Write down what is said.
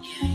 yeah.